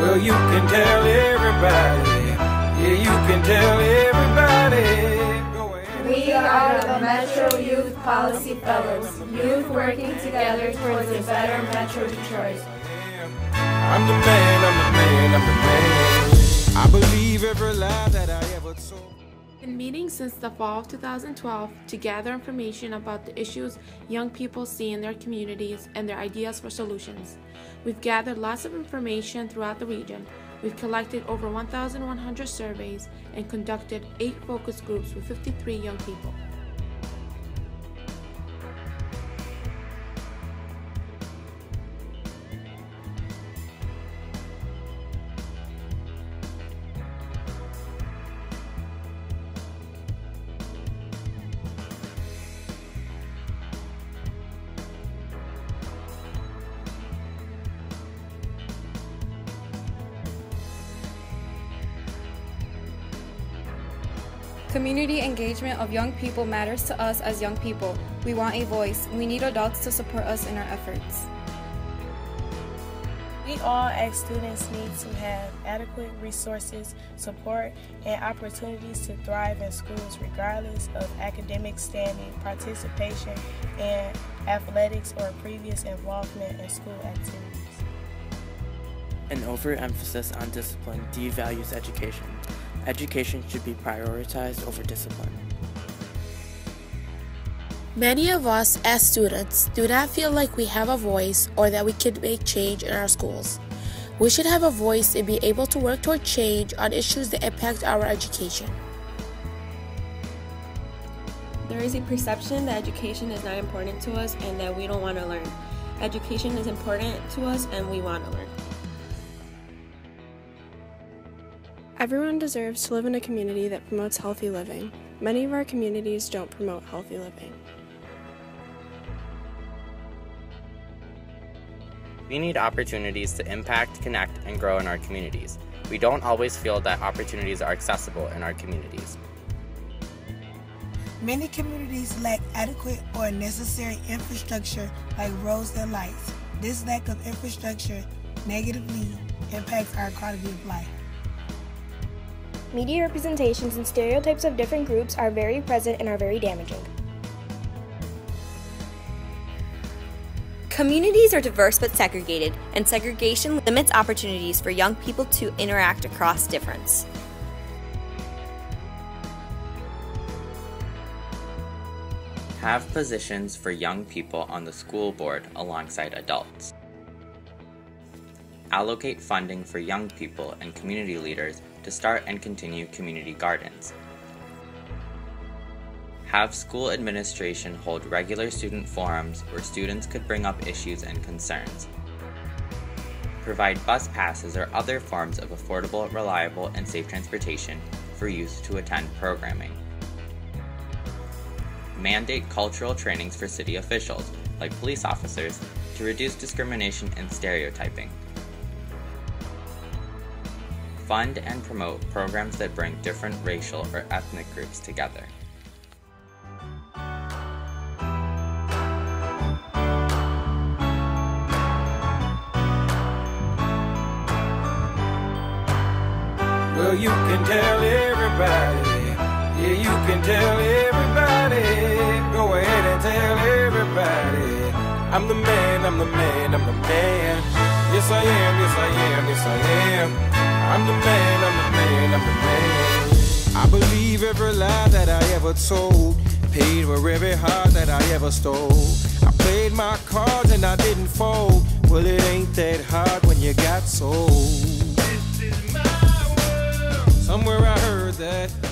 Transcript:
Well, you can tell everybody. Yeah, you can tell everybody. We are the Metro Youth Policy Fellows, youth working together towards a better Metro Detroit. I'm the man, I'm the man, I'm the man. I believe every lie that I ever told. Been meeting since the fall of 2012 to gather information about the issues young people see in their communities and their ideas for solutions. We've gathered lots of information throughout the region. We've collected over 1,100 surveys and conducted eight focus groups with 53 young people. Community engagement of young people matters to us as young people. We want a voice. We need adults to support us in our efforts. We all as students need to have adequate resources, support, and opportunities to thrive in schools regardless of academic standing, participation in athletics, or previous involvement in school activities. An overemphasis on discipline devalues education. Education should be prioritized over discipline. Many of us as students do not feel like we have a voice or that we can make change in our schools. We should have a voice and be able to work toward change on issues that impact our education. There is a perception that education is not important to us and that we don't want to learn. Education is important to us and we want to learn. Everyone deserves to live in a community that promotes healthy living. Many of our communities don't promote healthy living. We need opportunities to impact, connect, and grow in our communities. We don't always feel that opportunities are accessible in our communities. Many communities lack adequate or necessary infrastructure like roads and lights. This lack of infrastructure negatively impacts our quality of life. Media representations and stereotypes of different groups are very present and are very damaging. Communities are diverse but segregated, and segregation limits opportunities for young people to interact across difference. Have positions for young people on the school board alongside adults. Allocate funding for young people and community leaders to start and continue community gardens. Have school administration hold regular student forums where students could bring up issues and concerns. Provide bus passes or other forms of affordable, reliable, and safe transportation for youth to attend programming. Mandate cultural trainings for city officials, like police officers, to reduce discrimination and stereotyping fund and promote programs that bring different racial or ethnic groups together. Well, you can tell everybody. Yeah, you can tell everybody. Go ahead and tell everybody. I'm the man, I'm the man, I'm the man. Yes, I am, yes, I am, yes, I am. I'm the man, I'm the man, I'm the man. I believe every lie that I ever told. Paid for every heart that I ever stole. I played my cards and I didn't fold. Well, it ain't that hard when you got sold. This is my world. Somewhere I heard that